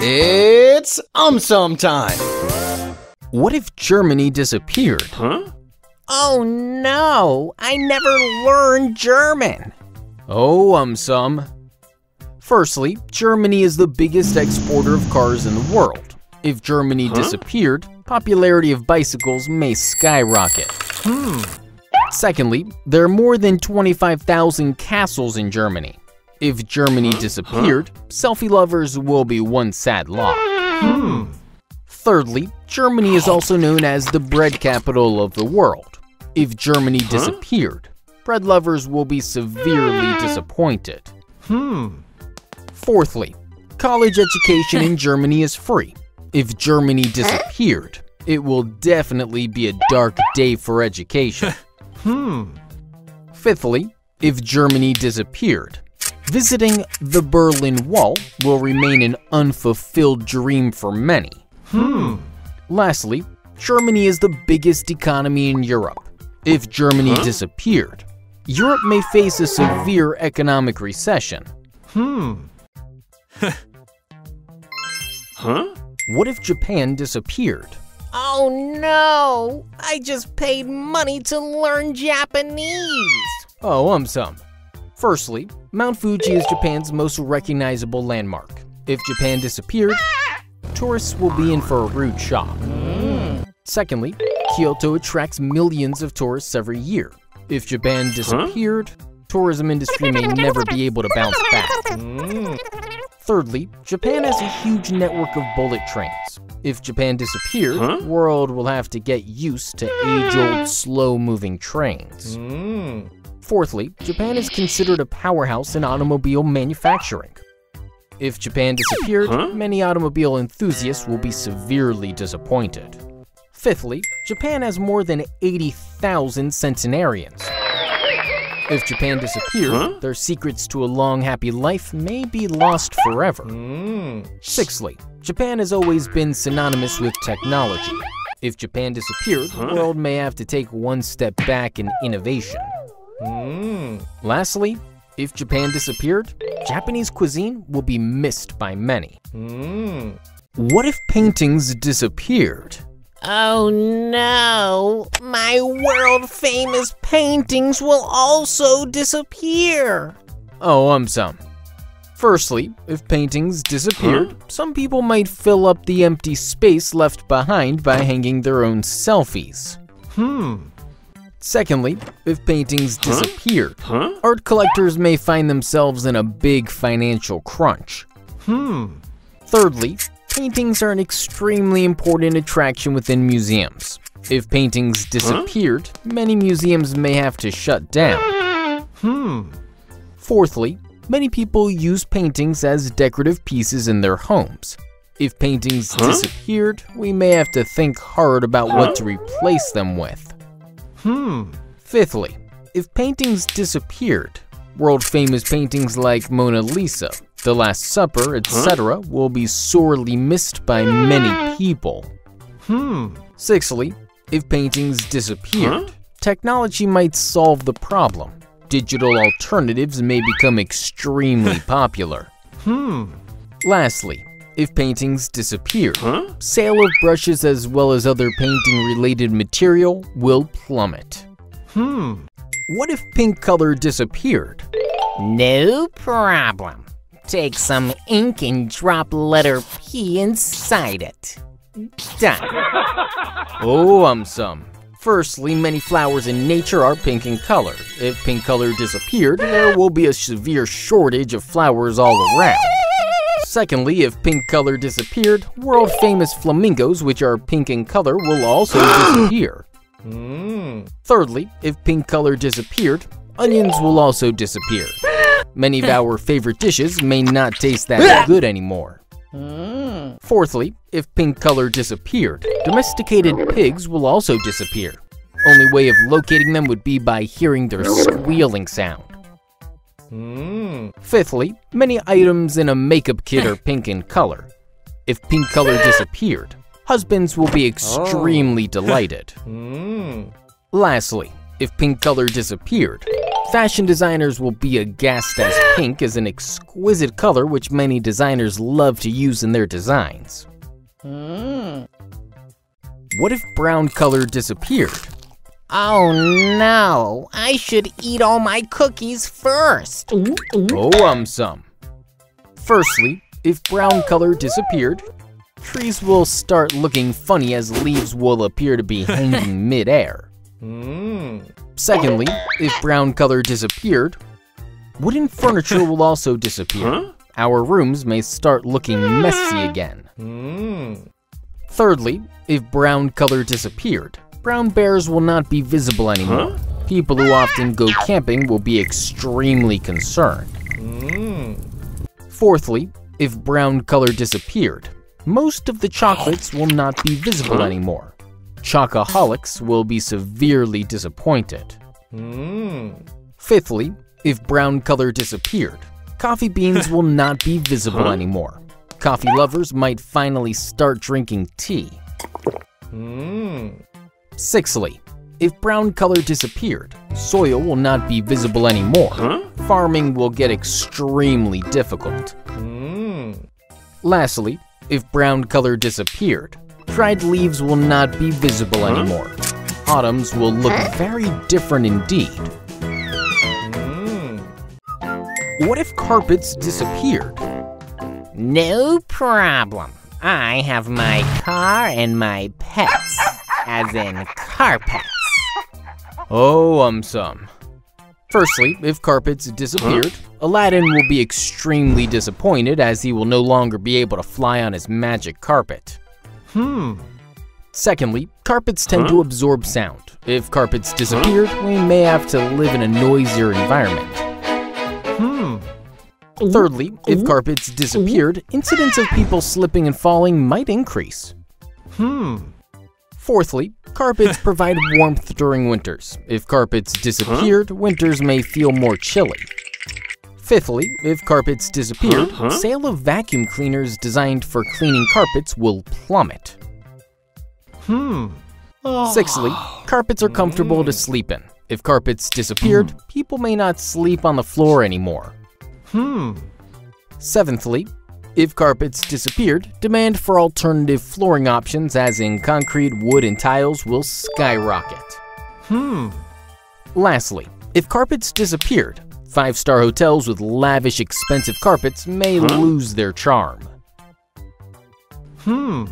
It's um time. What if Germany disappeared? Huh? Oh no, I never learned German. Oh, um sum. Firstly, Germany is the biggest exporter of cars in the world. If Germany Huh? disappeared, popularity of bicycles may skyrocket. Hmm. Secondly, there are more than 25,000 castles in Germany. If Germany disappeared, selfie lovers will be one sad lot. Hmm. Thirdly, Germany is also known as the bread capital of the world. If Germany disappeared, bread lovers will be severely disappointed. Hmm. Fourthly, college education in Germany is free. If Germany disappeared, it will definitely be a dark day for education. Hmm. Fifthly, if Germany disappeared, visiting the Berlin Wall will remain an unfulfilled dream for many. Hmm. Lastly, Germany is the biggest economy in Europe. If Germany Huh? disappeared, Europe may face a severe economic recession. Hmm. huh? What if Japan disappeared? Oh no, I just paid money to learn Japanese. Oh, um some. Firstly, Mount Fuji is Japan's most recognizable landmark. If Japan disappeared, tourists will be in for a rude shock. Secondly, Kyoto attracts millions of tourists every year. If Japan disappeared, tourism industry may never be able to bounce back. Thirdly, Japan has a huge network of bullet trains. If Japan disappeared, Huh? world will have to get used to age-old slow-moving trains. Hmm. Fourthly, Japan is considered a powerhouse in automobile manufacturing. If Japan disappeared, Huh? many automobile enthusiasts will be severely disappointed. Fifthly, Japan has more than 80,000 centenarians. If Japan disappeared, Huh? their secrets to a long, happy life may be lost forever. Hmm. Sixthly, Japan has always been synonymous with technology. If Japan disappeared, the world may have to take one step back in innovation. Hmm. Lastly, if Japan disappeared, Japanese cuisine will be missed by many. Hmm. What if paintings disappeared? Oh no, my world famous paintings will also disappear. Oh, um, some. Firstly, if paintings disappeared, some people might fill up the empty space left behind by hanging their own selfies. Hmm. Secondly, if paintings Huh? disappeared, Huh? art collectors may find themselves in a big financial crunch. Hmm. Thirdly, paintings are an extremely important attraction within museums. If paintings disappeared, many museums may have to shut down. Hmm. Fourthly, many people use paintings as decorative pieces in their homes. If paintings Huh? disappeared, we may have to think hard about what to replace them with. Hmm. Fifthly, if paintings disappeared, world famous paintings like Mona Lisa, The Last Supper, etc., will be sorely missed by many people. Hmm. Sixthly, if paintings disappeared, technology might solve the problem. Digital alternatives may become extremely popular. Hmm. Lastly, if paintings disappear. Huh? sale of brushes as well as other painting related material will plummet. Hmm. What if pink color disappeared? No problem. Take some ink and drop letter P inside it. Done. Oh, um, some. Firstly, many flowers in nature are pink in color. If pink color disappeared, there will be a severe shortage of flowers all around. Secondly, if pink color disappeared, world famous flamingos, which are pink in color, will also disappear. Hmm. Thirdly, if pink color disappeared, onions will also disappear. Many of our favorite dishes may not taste that good anymore. Fourthly, if pink color disappeared, domesticated pigs will also disappear. Only way of locating them would be by hearing their squealing sound. Hmm. Fifthly, many items in a makeup kit are pink in color. If pink color disappeared, husbands will be extremely delighted. Hmm. Lastly, if pink color disappeared, Fashion designers will be aghast as pink is an exquisite color which many designers love to use in their designs. What if brown color disappeared? Oh no, I should eat all my cookies first. Oh, um, some. Firstly, if brown color disappeared, trees will start looking funny as leaves will appear to be hanging mid-air. Mmm. Secondly, if brown color disappeared, wooden furniture will also disappear. Our rooms may start looking messy again. Mmm. Thirdly, if brown color disappeared, brown bears will not be visible anymore. People who often go camping will be extremely concerned. Mmm. Fourthly, if brown color disappeared, most of the chocolates will not be visible anymore. Chocoholics will be severely disappointed. Mmm. Fifthly, if brown color disappeared, coffee beans will not be visible anymore. Coffee lovers might finally start drinking tea. Mmm. Sixthly, if brown color disappeared, soil will not be visible anymore. Farming will get extremely difficult. Mmm. Lastly, if brown color disappeared, dried leaves will not be visible anymore. Autumns will look very different indeed. Mmm. What if carpets disappeared? No problem. I have my car and my pets, as in carpets. Oh, um, some. Firstly, if carpets disappeared, Aladdin will be extremely disappointed as he will no longer be able to fly on his magic carpet. Hmm. Secondly, carpets tend to absorb sound. If carpets disappeared, we may have to live in a noisier environment. Hmm. Thirdly, if carpets disappeared, incidents of people slipping and falling might increase. Hmm. Fourthly, carpets provide warmth during winters. If carpets disappeared, winters may feel more chilly. Fifthly, if carpets disappeared, sale of vacuum cleaners designed for cleaning carpets will plummet. Hmm. Sixthly, carpets are comfortable to sleep in. If carpets disappeared, people may not sleep on the floor anymore. Hmm. Seventhly, if carpets disappeared, demand for alternative flooring options as in concrete, wood, and tiles will skyrocket. Hmm. Lastly, if carpets disappeared, five-star hotels with lavish expensive carpets may lose their charm. Hmm.